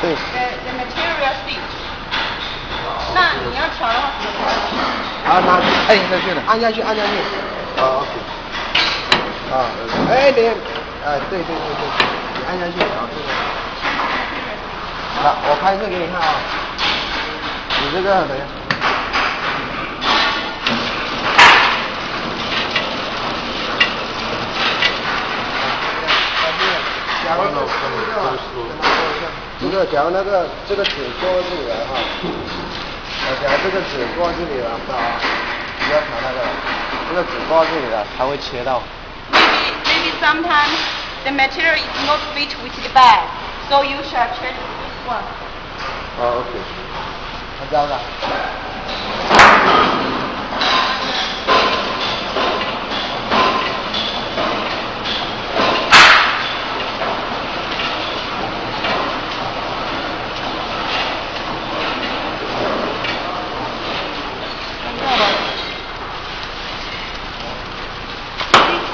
对。The the material stitch。那你要调的话怎么调？啊，拿按下去了。按下去，按下去。啊，OK。啊，哎，等下，哎，对对对对，你按下去，然后这个。好了，我拍摄给你看啊。你这个等下。假如这个，这个假如那个这个纸缩这里来哈，啊，假如这个纸缩这里了，啊，不要调那个，这个纸缩这里了，它会切到。Maybe maybe sometimes the material is not fit with the bag, so you shall change this one. 哦，OK，看这样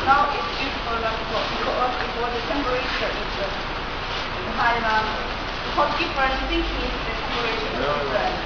now is useful because before the temperature is high enough. Because different things is the temperature is different.